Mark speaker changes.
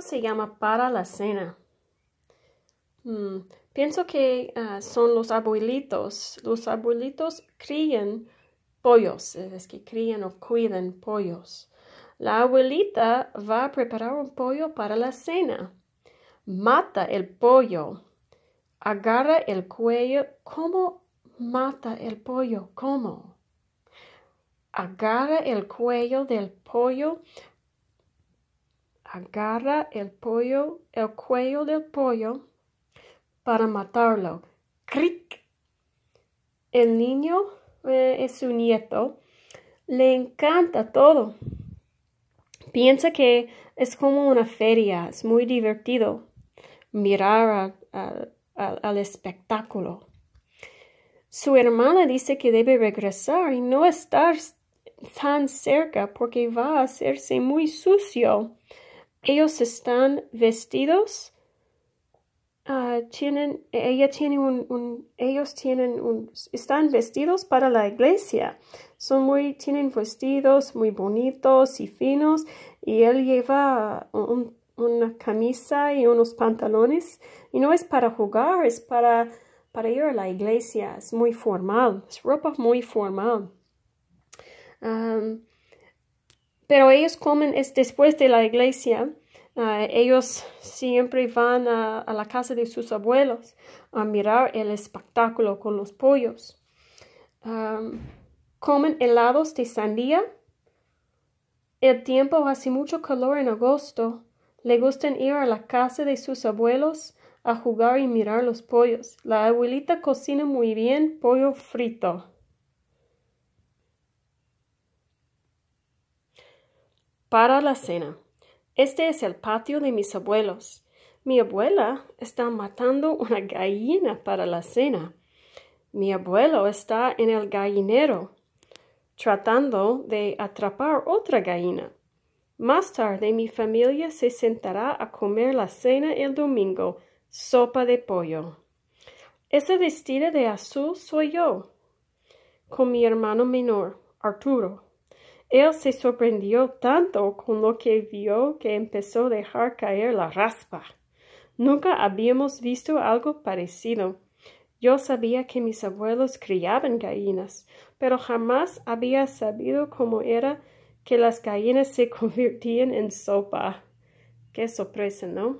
Speaker 1: se llama para la cena? Hmm, pienso que ah, son los abuelitos. Los abuelitos crían pollos, es que crían o cuidan pollos. La abuelita va a preparar un pollo para la cena. Mata el pollo. Agarra el cuello. ¿Cómo mata el pollo? ¿Cómo? Agarra el cuello del pollo, agarra el pollo, el cuello del pollo para matarlo. ¡Cric! El niño eh, es su nieto, le encanta todo. Piensa que es como una feria, es muy divertido mirar al espectáculo. Su hermana dice que debe regresar y no estar tan cerca porque va a hacerse muy sucio. Ellos están vestidos. Ah, tienen, ella tiene un, ellos tienen están vestidos para la iglesia. Son muy, tienen vestidos muy bonitos y finos y él lleva una camisa y unos pantalones y no es para jugar, es para, para ir a la iglesia. Es muy formal, es ropa muy formal pero ellos comen es después de la iglesia. Ah, ellos siempre van a, la casa de sus abuelos a mirar el espectáculo con los pollos. comen helados de sandía. El tiempo hace mucho calor en agosto. Le gustan ir a la casa de sus abuelos a jugar y mirar los pollos. La abuelita cocina muy bien pollo frito. Para la cena. Este es el patio de mis abuelos. Mi abuela está matando una gallina para la cena. Mi abuelo está en el gallinero tratando de atrapar otra gallina. Más tarde mi familia se sentará a comer la cena el domingo, sopa de pollo. Esa vestida de azul soy yo, con mi hermano menor, Arturo. Él se sorprendió tanto con lo que vio que empezó a dejar caer la raspa. Nunca habíamos visto algo parecido. Yo sabía que mis abuelos criaban gallinas, pero jamás había sabido cómo era que las gallinas se convertían en sopa. Qué sorpresa, ¿no?